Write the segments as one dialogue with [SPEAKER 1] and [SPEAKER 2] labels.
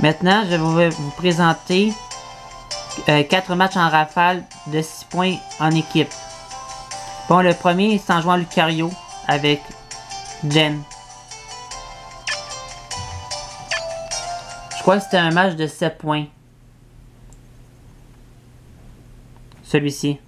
[SPEAKER 1] Maintenant, je vais vous présenter euh, 4 matchs en rafale de 6 points en équipe. Bon, le premier, c'est en jouant Lucario avec Jen. Je crois que c'était un match de 7 points. Celui-ci.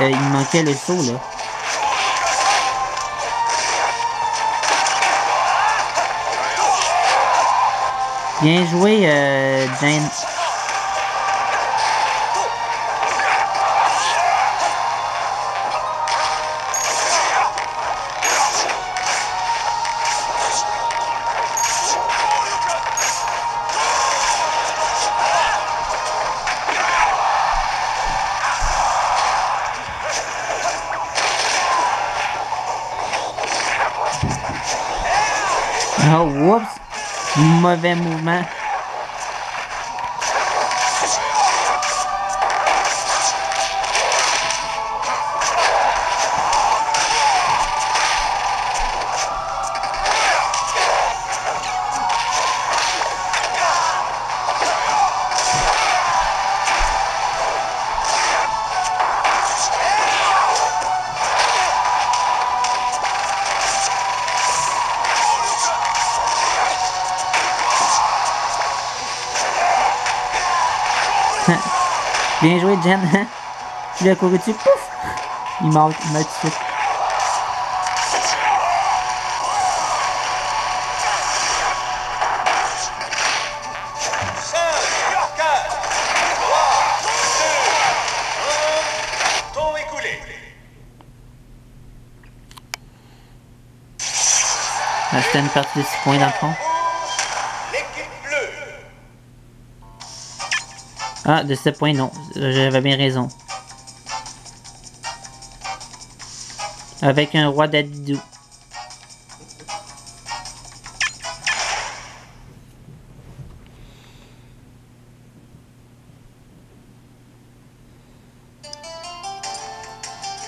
[SPEAKER 1] Euh, il manquait le saut là. Bien joué, euh, Jane. Mauvais mouvement. Bien joué, Jen. Tu l'as couru dessus, pouf! Il meurt, il meurt une partie de 6 points dans. Ah, de 7 points, non. J'avais bien raison. Avec un roi d'Adidou.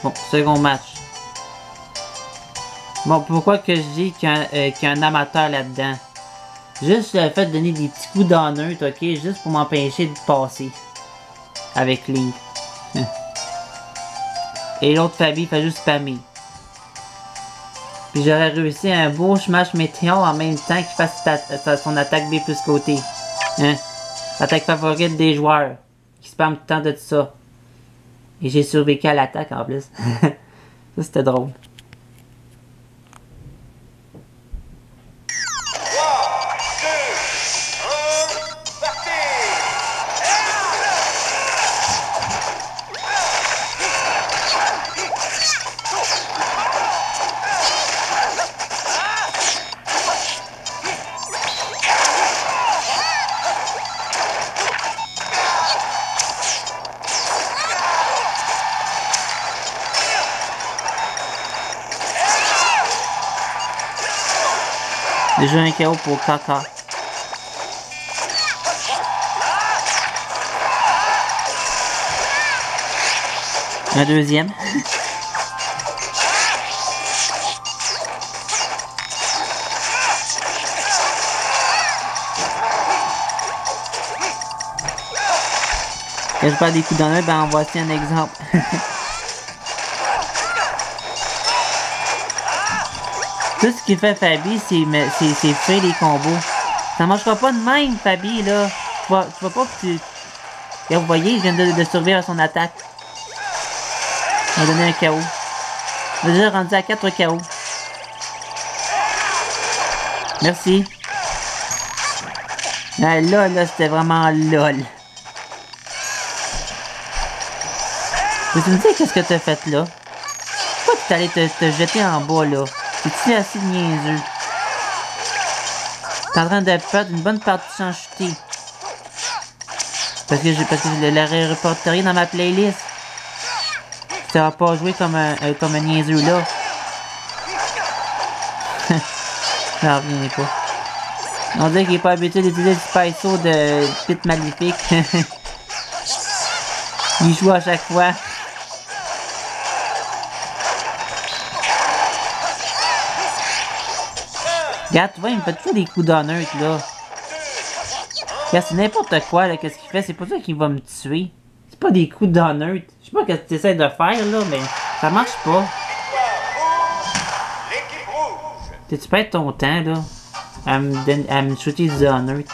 [SPEAKER 1] Bon, second match. Bon, pourquoi que je dis qu'il y a un- euh, qu'il y a un amateur là-dedans? Juste le fait de donner des petits coups d'honneur, ok? Juste pour m'empêcher de passer. Avec Link. Et l'autre Fabi fait juste spammer. Puis j'aurais réussi un beau smash météo en même temps qu'il fasse son attaque B plus côté. Hein? Attaque favorite des joueurs. Qui spam tout le temps de tout ça. Et j'ai survécu à l'attaque en plus. ça c'était drôle. Déjà un KO pour Kaka. Un deuxième. Je parle des coups dans l'œil, ben en voici un exemple. Tout ce qu'il fait Fabi, c'est c'est faire les combos. Ça marchera pas de même, Fabi, là. Tu tu vois pas que tu... Et vous voyez, il vient de, survivre à son attaque. Il m'a donné un KO. Est déjà rendu à 4 KO. Merci. Ah, là, là, c'était vraiment lol. Peux-tu me dire qu'est-ce que t'as fait là? Pourquoi t'es allé te, te jeter en bas là? T'es-tu assez niaiseux? T'es en train de perdre une bonne partie sans chuter. Parce que j'ai parce que je l'aurais reporté dans ma playlist. Tu vas pas joué comme un, euh, comme un niaiseux là. Reviens pas. On dirait qu'il est pas habitué d'utiliser le Spyso de Pit Maléfique. Il joue à chaque fois. Regarde, tu vois, il me fait toujours des coups d'honneur, là. Regarde, c'est n'importe quoi, là, qu'est-ce qu'il fait. C'est pas ça qu'il va me tuer. C'est pas des coups d'honneur. Je sais pas ce que tu essaies de faire, là, mais ça marche pas. Tu perds ton temps, là, à me, à me shooter du honneur?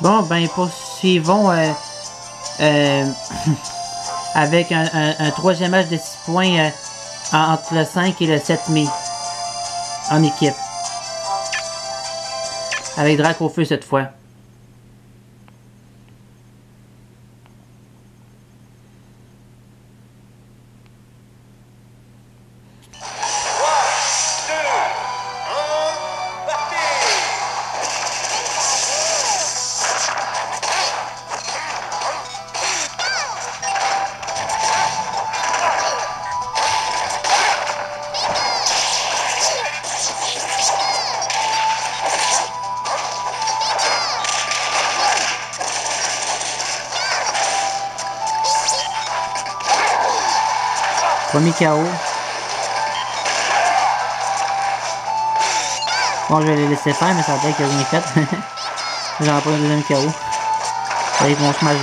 [SPEAKER 1] Bon, ben, poursuivons euh, euh, avec un, troisième match de 6 points euh, entre le 5 et le 7 mai en équipe. Avec Drac au feu cette fois. Premier KO. Bon, je vais les laisser faire, mais ça va être qu'il n'y a rien fait. J'en pas un deuxième KO. Avec mon smash.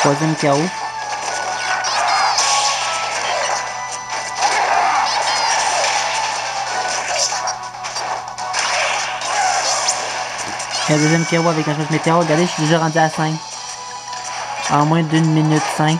[SPEAKER 1] Troisième KO. Un deuxième KO avec un chose météo. Regardez, je suis déjà rendu à 5. En moins d'une minute 5.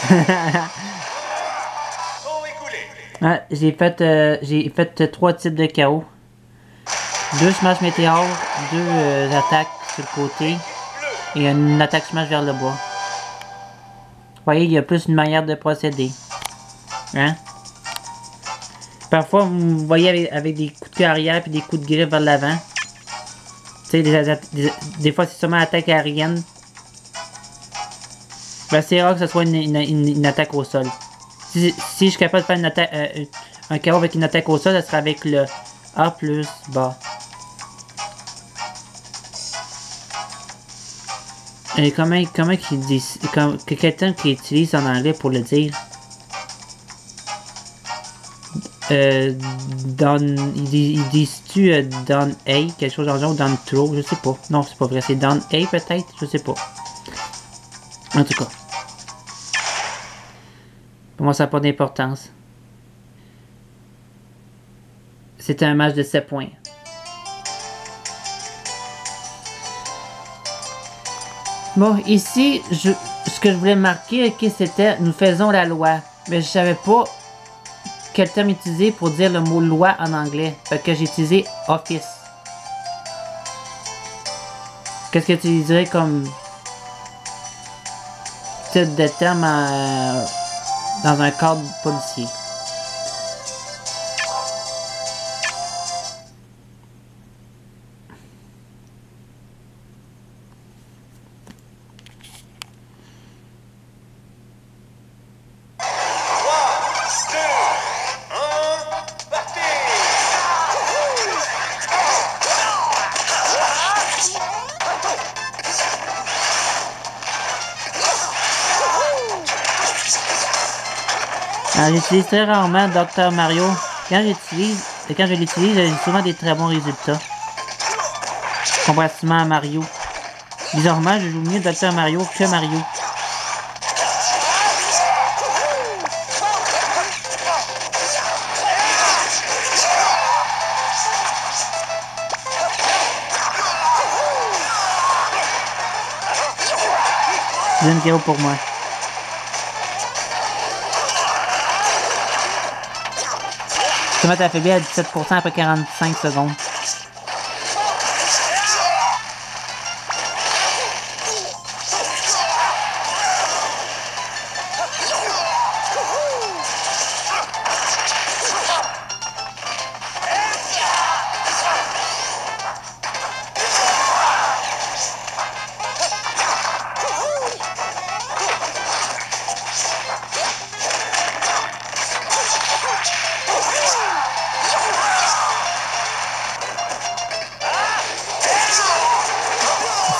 [SPEAKER 1] J'ai fait, euh, j'ai fait trois types de KO. Deux smash météores, deux euh, attaques sur le côté et une attaque smash vers le bas. Vous voyez, il y a plus une manière de procéder. Hein? Parfois, vous voyez avec, des coups de queue arrière puis des coups de griffe vers l'avant. Tu sais, des, des fois, c'est seulement attaque aérienne. Ben, c'est rare que ce soit une, une- une- attaque au sol. Si, si je suis capable de faire une attaque, euh, un KO avec une attaque au sol, ça sera avec le A plus bas. Et comment, comment qu'il dit, que quelqu'un qui utilise en anglais pour le dire? Euh, down, ils disent, ils disent-tu euh, A, quelque chose en genre, down throw, je sais pas. Non, c'est pas vrai, c'est down A peut-être, je sais pas. En tout cas. Pour moi, ça n'a pas d'importance. C'était un match de 7 points. Bon, ici, je, ce que je voulais marquer, ok, c'était nous faisons la loi. Mais je savais pas quel terme utiliser pour dire le mot loi en anglais. Fait que j'ai utilisé office. Qu'est-ce que tu dirais comme type de terme euh, dans un cadre policier? J'utilise très rarement Dr Mario. Quand j'utilise, quand je l'utilise, j'ai souvent des très bons résultats. Comparativement à Mario. Bizarrement, je joue mieux Dr Mario que Mario. KO pour moi. Mettre affaibli à 17% après 45 secondes.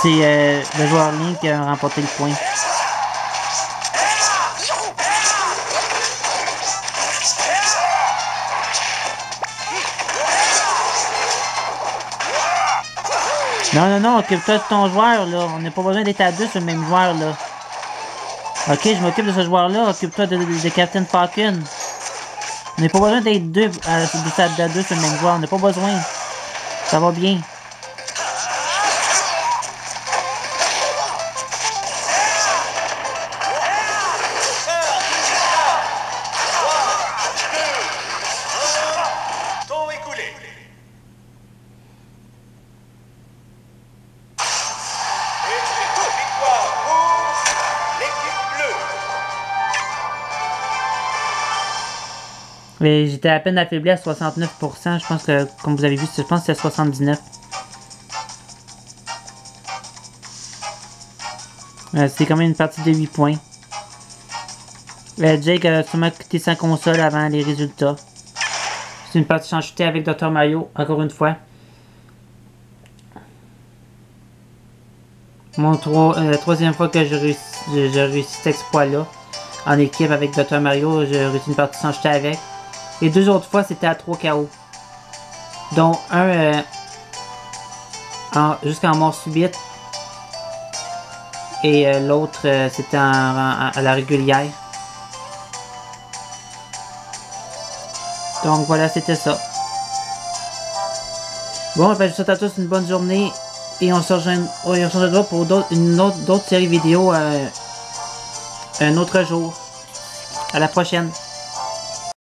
[SPEAKER 1] C'est euh, le joueur Link qui a remporté le point. Non, non, non, occupe-toi de ton joueur, là. On n'a pas besoin d'être à deux sur le même joueur, là. Ok, je m'occupe de ce joueur-là. Occupe-toi de, Captain Falcon. On n'a pas besoin d'être deux, à, de, à deux sur le même joueur. On n'a pas besoin. Ça va bien. Mais j'étais à peine affaibli à 69%. Je pense que, comme vous avez vu, je pense que c'est 79%. Euh, C'était quand même une partie de 8 points. Euh, Jake a sûrement quitté sa console avant les résultats. C'est une partie sans chuter avec Dr Mario, encore une fois. Mon tro euh, troisième fois que je réussis cet exploit-là. En équipe avec Dr Mario, j'ai réussi une partie sans chuter avec. Les deux autres fois, c'était à 3 KO. Dont un euh, en- jusqu'en mort subite. Et euh, l'autre, euh, c'était à la régulière. Donc voilà, c'était ça. Bon, ben, je vous souhaite à tous une bonne journée. Et on se rejoindra pour d'autres- autre, d'autres séries vidéo euh, un autre jour. À la prochaine.